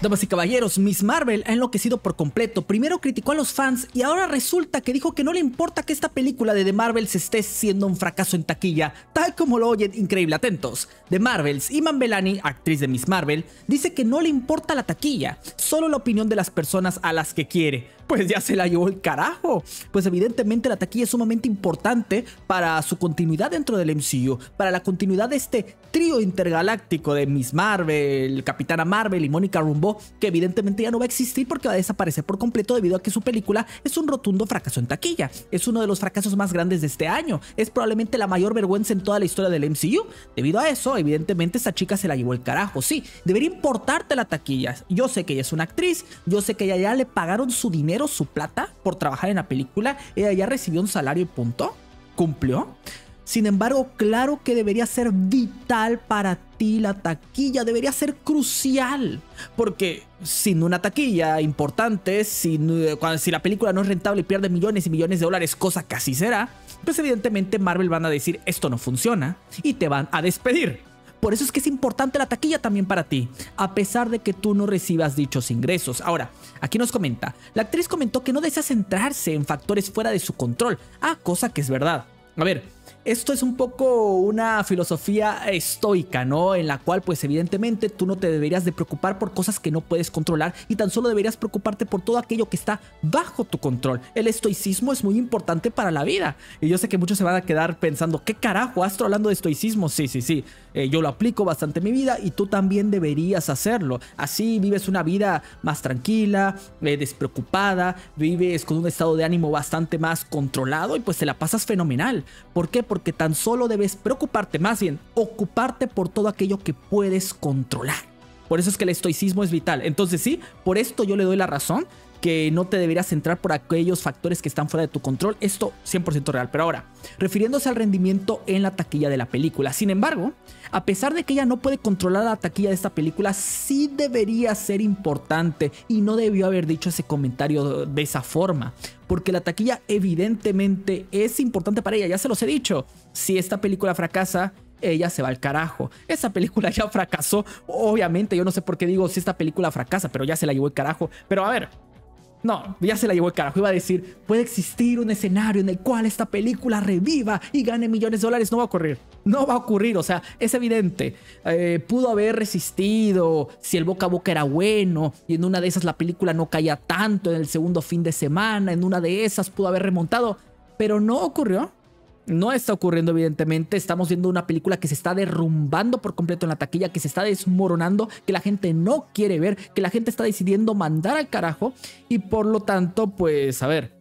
Damas y caballeros, Miss Marvel ha enloquecido por completo. Primero criticó a los fans y ahora resulta que dijo que no le importa que esta película de The Marvels esté siendo un fracaso en taquilla, tal como lo oyen increíble atentos. The Marvels, Iman Belani, actriz de Miss Marvel, dice que no le importa la taquilla, solo la opinión de las personas a las que quiere pues ya se la llevó el carajo. Pues evidentemente la taquilla es sumamente importante para su continuidad dentro del MCU, para la continuidad de este trío intergaláctico de Miss Marvel, Capitana Marvel y Mónica Rumbo, que evidentemente ya no va a existir porque va a desaparecer por completo debido a que su película es un rotundo fracaso en taquilla. Es uno de los fracasos más grandes de este año. Es probablemente la mayor vergüenza en toda la historia del MCU. Debido a eso, evidentemente esta chica se la llevó el carajo. Sí, debería importarte la taquilla. Yo sé que ella es una actriz, yo sé que ella ya le pagaron su dinero su plata por trabajar en la película, ella ya recibió un salario y punto, cumplió. Sin embargo, claro que debería ser vital para ti la taquilla, debería ser crucial, porque sin una taquilla importante, eh, si la película no es rentable y pierde millones y millones de dólares, cosa que así será, pues evidentemente Marvel van a decir esto no funciona y te van a despedir. Por eso es que es importante la taquilla también para ti, a pesar de que tú no recibas dichos ingresos. Ahora, aquí nos comenta, la actriz comentó que no desea centrarse en factores fuera de su control. Ah, cosa que es verdad. A ver, esto es un poco una filosofía estoica, ¿no? En la cual pues evidentemente tú no te deberías de preocupar por cosas que no puedes controlar y tan solo deberías preocuparte por todo aquello que está bajo tu control. El estoicismo es muy importante para la vida. Y yo sé que muchos se van a quedar pensando, ¿qué carajo? ¿Astro hablando de estoicismo? Sí, sí, sí. Eh, yo lo aplico bastante en mi vida y tú también deberías hacerlo. Así vives una vida más tranquila, eh, despreocupada, vives con un estado de ánimo bastante más controlado y pues te la pasas fenomenal. ¿Por qué? Porque tan solo debes preocuparte, más bien ocuparte por todo aquello que puedes controlar. Por eso es que el estoicismo es vital. Entonces sí, por esto yo le doy la razón que no te deberías centrar por aquellos factores que están fuera de tu control. Esto 100% real. Pero ahora, refiriéndose al rendimiento en la taquilla de la película. Sin embargo, a pesar de que ella no puede controlar la taquilla de esta película, sí debería ser importante y no debió haber dicho ese comentario de esa forma. Porque la taquilla evidentemente es importante para ella, ya se los he dicho. Si esta película fracasa, ella se va al carajo. Esa película ya fracasó. Obviamente, yo no sé por qué digo si esta película fracasa, pero ya se la llevó el carajo. Pero a ver, no, ya se la llevó el carajo. Iba a decir, puede existir un escenario en el cual esta película reviva y gane millones de dólares. No va a ocurrir. No va a ocurrir. O sea, es evidente. Eh, pudo haber resistido si el boca a boca era bueno y en una de esas la película no caía tanto en el segundo fin de semana. En una de esas pudo haber remontado. Pero no ocurrió. No está ocurriendo, evidentemente. Estamos viendo una película que se está derrumbando por completo en la taquilla, que se está desmoronando, que la gente no quiere ver, que la gente está decidiendo mandar al carajo. Y por lo tanto, pues, a ver,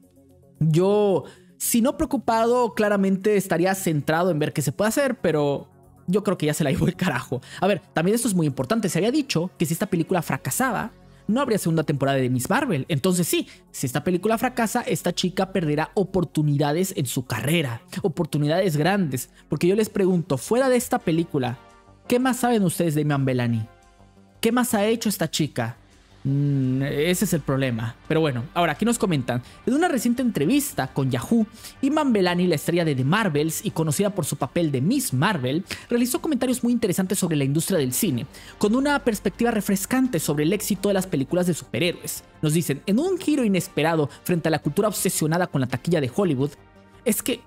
yo, si no preocupado, claramente estaría centrado en ver qué se puede hacer, pero yo creo que ya se la llevó el carajo. A ver, también esto es muy importante. Se había dicho que si esta película fracasaba, no habría segunda temporada de Miss Marvel. Entonces sí, si esta película fracasa, esta chica perderá oportunidades en su carrera, oportunidades grandes. Porque yo les pregunto, fuera de esta película, ¿qué más saben ustedes de Iman Belani? ¿Qué más ha hecho esta chica? Mm, ese es el problema. Pero bueno, ahora aquí nos comentan. En una reciente entrevista con Yahoo, Iman Belani, la estrella de The Marvels y conocida por su papel de Miss Marvel, realizó comentarios muy interesantes sobre la industria del cine, con una perspectiva refrescante sobre el éxito de las películas de superhéroes. Nos dicen, en un giro inesperado frente a la cultura obsesionada con la taquilla de Hollywood, es que,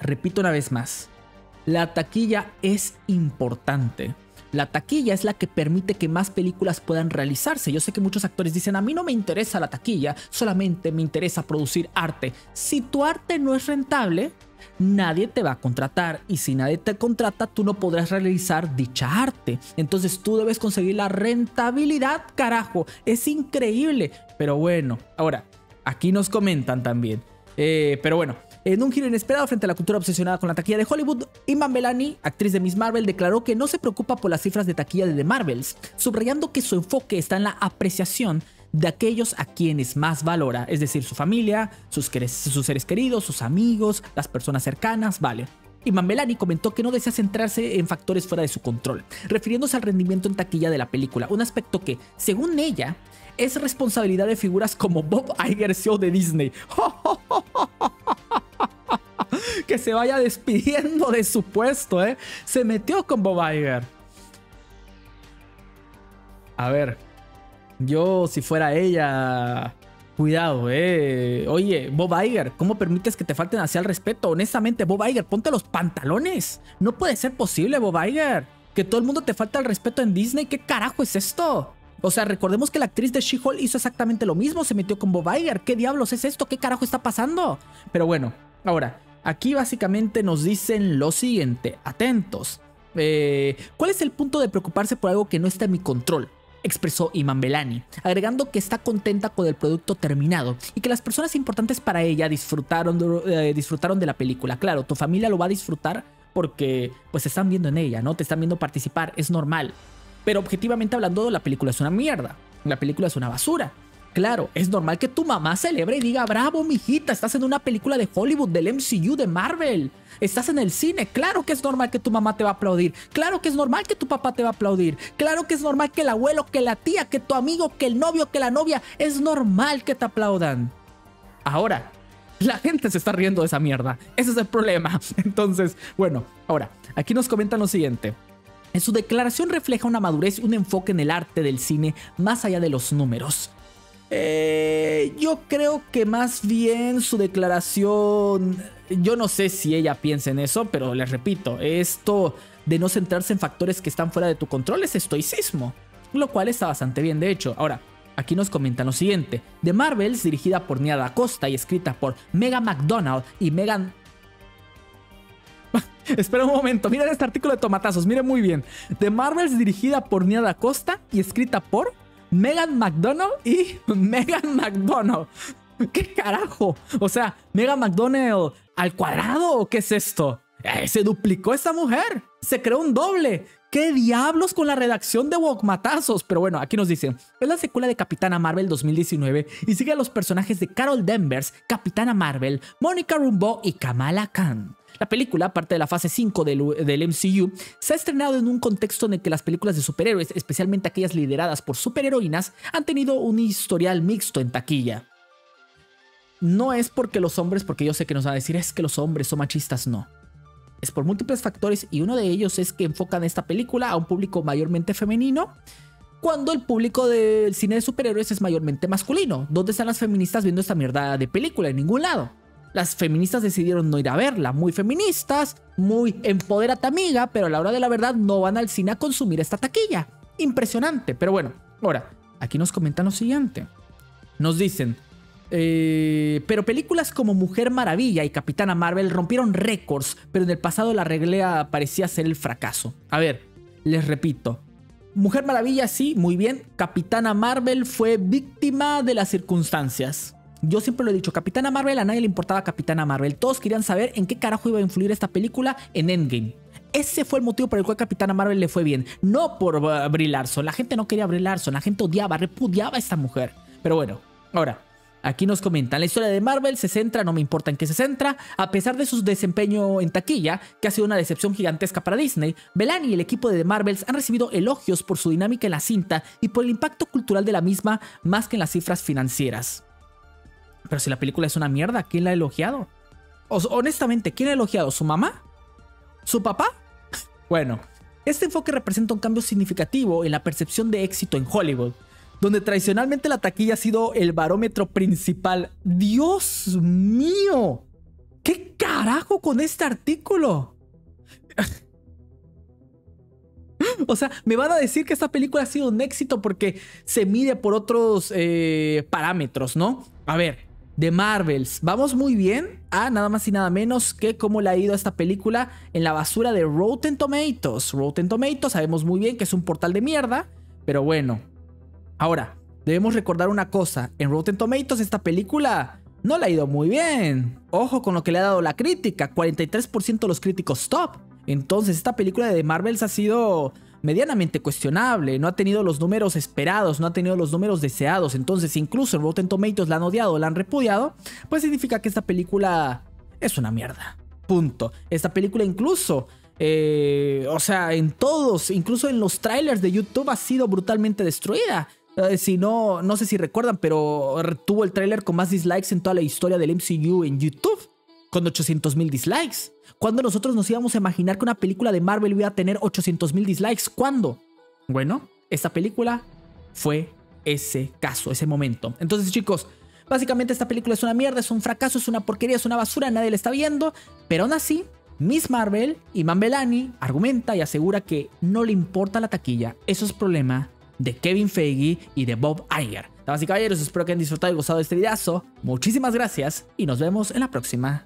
repito una vez más, la taquilla es importante. La taquilla es la que permite que más películas puedan realizarse. Yo sé que muchos actores dicen, a mí no me interesa la taquilla, solamente me interesa producir arte. Si tu arte no es rentable, nadie te va a contratar y si nadie te contrata tú no podrás realizar dicha arte. Entonces tú debes conseguir la rentabilidad, carajo. Es increíble. Pero bueno, ahora, aquí nos comentan también. Eh, pero bueno, en un giro inesperado frente a la cultura obsesionada con la taquilla de Hollywood, Iman Belani, actriz de Miss Marvel, declaró que no se preocupa por las cifras de taquilla de The Marvels, subrayando que su enfoque está en la apreciación de aquellos a quienes más valora, es decir, su familia, sus, seres queridos, sus amigos, las personas cercanas, vale. Iman Belani comentó que no desea centrarse en factores fuera de su control, refiriéndose al rendimiento en taquilla de la película, un aspecto que, según ella, es responsabilidad de figuras como Bob Iger, CEO de Disney. se vaya despidiendo de su puesto, ¿eh? Se metió con Bob Iger. A ver, Yo, si fuera ella, cuidado, eh. Oye, Bob Iger, ¿cómo permites que te falten hacia el respeto? Honestamente, Bob Iger, ponte los pantalones. No puede ser posible, Bob Iger. Que todo el mundo te falta el respeto en Disney. ¿Qué carajo es esto? O sea, recordemos que la actriz de She-Hulk hizo exactamente lo mismo, se metió con Bob Iger. ¿Qué diablos es esto? ¿Qué carajo está pasando? Pero bueno, ahora, aquí básicamente nos dicen lo siguiente, atentos. Eh, ¿Cuál es el punto de preocuparse por algo que no está en mi control? expresó Iman Belani, agregando que está contenta con el producto terminado y que las personas importantes para ella disfrutaron de, eh, la película. Claro, tu familia lo va a disfrutar porque pues están viendo en ella, ¿no? Te están viendo participar, es normal. Pero objetivamente hablando, la película es una mierda. La película es una basura. Claro, es normal que tu mamá celebre y diga, bravo, mijita, estás en una película de Hollywood, del MCU, de Marvel. Estás en el cine, claro que es normal que tu mamá te va a aplaudir. Claro que es normal que tu papá te va a aplaudir. Claro que es normal que el abuelo, que la tía, que tu amigo, que el novio, que la novia. Es normal que te aplaudan. Ahora, la gente se está riendo de esa mierda. Ese es el problema. Entonces, bueno, ahora, aquí nos comentan lo siguiente. En su declaración refleja una madurez un enfoque en el arte del cine más allá de los números. Eh, yo creo que más bien su declaración, yo no sé si ella piensa en eso, pero les repito, esto de no centrarse en factores que están fuera de tu control es estoicismo, lo cual está bastante bien de hecho. Ahora, aquí nos comentan lo siguiente, The Marvels, dirigida por Nia Costa y escrita por Megan McDonald y Megan Espera un momento, miren este artículo de tomatazos, miren muy bien. The Marvels dirigida por Nia Costa y escrita por Megan McDonald y Megan McDonald. ¿Qué carajo? O sea, Megan McDonald al cuadrado o qué es esto? Eh, se duplicó esta mujer, se creó un doble. ¿Qué diablos con la redacción de Wokmatazos? Pero bueno, aquí nos dicen, es la secuela de Capitana Marvel 2019 y sigue a los personajes de Carol Danvers, Capitana Marvel, Monica Rambeau y Kamala Khan. La película, parte de la fase 5 del, MCU, se ha estrenado en un contexto en el que las películas de superhéroes, especialmente aquellas lideradas por superheroínas, han tenido un historial mixto en taquilla. No es porque los hombres, porque yo sé que nos van a decir es que los hombres son machistas, no. Es por múltiples factores y uno de ellos es que enfocan esta película a un público mayormente femenino, cuando el público del cine de superhéroes es mayormente masculino. ¿Dónde están las feministas viendo esta mierda de película? En ningún lado las feministas decidieron no ir a verla. Muy feministas, muy empodérate amiga, pero a la hora de la verdad no van al cine a consumir esta taquilla. Impresionante, pero bueno, ahora, aquí nos comentan lo siguiente. Nos dicen, eh, pero películas como Mujer Maravilla y Capitana Marvel rompieron récords, pero en el pasado la regla parecía ser el fracaso. A ver, les repito. Mujer Maravilla sí, muy bien. Capitana Marvel fue víctima de las circunstancias. Yo siempre lo he dicho, Capitana Marvel, a nadie le importaba Capitana Marvel. Todos querían saber en qué carajo iba a influir esta película en Endgame. Ese fue el motivo por el cual Capitana Marvel le fue bien. No por uh, Larson. La gente no quería a Larson. La gente odiaba, repudiaba a esta mujer. Pero bueno, ahora, Aquí nos comentan, la historia de Marvel se centra, no me importa en qué se centra, a pesar de su desempeño en taquilla, que ha sido una decepción gigantesca para Disney, Belani y el equipo de The Marvels han recibido elogios por su dinámica en la cinta y por el impacto cultural de la misma más que en las cifras financieras. Pero si la película es una mierda, ¿quién la ha elogiado? honestamente, ¿quién ha elogiado? ¿Su mamá? ¿Su papá? Bueno, este enfoque representa un cambio significativo en la percepción de éxito en Hollywood, donde tradicionalmente la taquilla ha sido el barómetro principal. ¡Dios mío! ¿Qué carajo con este artículo? O sea, me van a decir que esta película ha sido un éxito porque se mide por otros eh, parámetros, ¿no? A ver, de Marvels. Vamos muy bien a nada más y nada menos que cómo le ha ido a esta película en la basura de Rotten Tomatoes. Rotten Tomatoes sabemos muy bien que es un portal de mierda, pero bueno. Ahora, debemos recordar una cosa. En Rotten Tomatoes esta película no le ha ido muy bien. Ojo con lo que le ha dado la crítica. 43% de los críticos top. Entonces esta película de The Marvels ha sido medianamente cuestionable, no ha tenido los números esperados, no ha tenido los números deseados, entonces incluso en Rotten Tomatoes la han odiado, la han repudiado, pues significa que esta película es una mierda. Punto. Esta película incluso, eh, o sea, en todos, incluso en los trailers de YouTube ha sido brutalmente destruida. Eh, si no, no sé si recuerdan, pero tuvo el trailer con más dislikes en toda la historia del MCU en YouTube, con 800 mil dislikes. ¿Cuándo nosotros nos íbamos a imaginar que una película de Marvel iba a tener 800 mil dislikes? ¿Cuándo? Bueno, esta película fue ese caso, ese momento. Entonces chicos, básicamente esta película es una mierda, es un fracaso, es una porquería, es una basura, nadie la está viendo, pero aún así Miss Marvel, y Belani, argumenta y asegura que no le importa la taquilla. Eso es problema de Kevin Feige y de Bob Iger. Damas y caballeros, espero que hayan disfrutado y gozado de este videazo. Muchísimas gracias y nos vemos en la próxima.